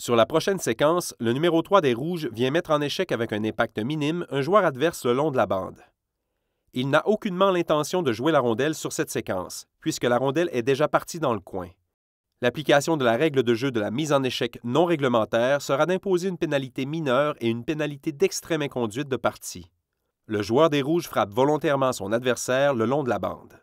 Sur la prochaine séquence, le numéro 3 des Rouges vient mettre en échec avec un impact minime un joueur adverse le long de la bande. Il n'a aucunement l'intention de jouer la rondelle sur cette séquence, puisque la rondelle est déjà partie dans le coin. L'application de la règle de jeu de la mise en échec non réglementaire sera d'imposer une pénalité mineure et une pénalité d'extrême inconduite de partie. Le joueur des Rouges frappe volontairement son adversaire le long de la bande.